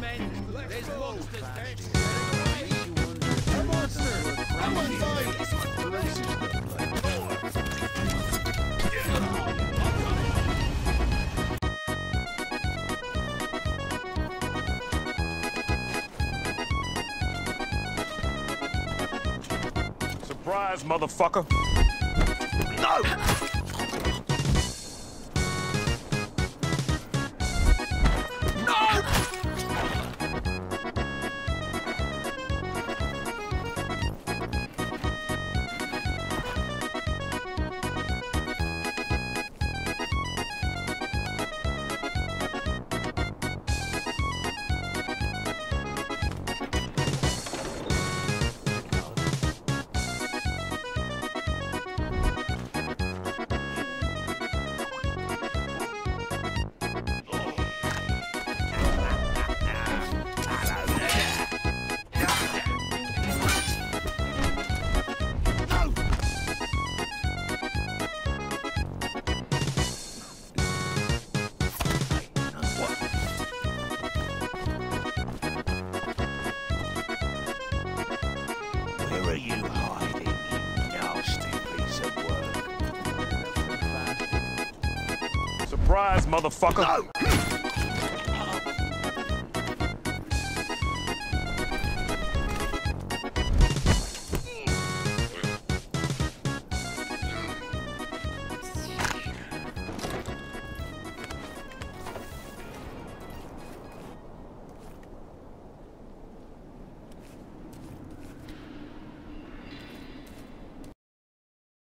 men. There's monsters. A monster! I'm on fire! Surprise, motherfucker. Where surprise, motherfucker. No.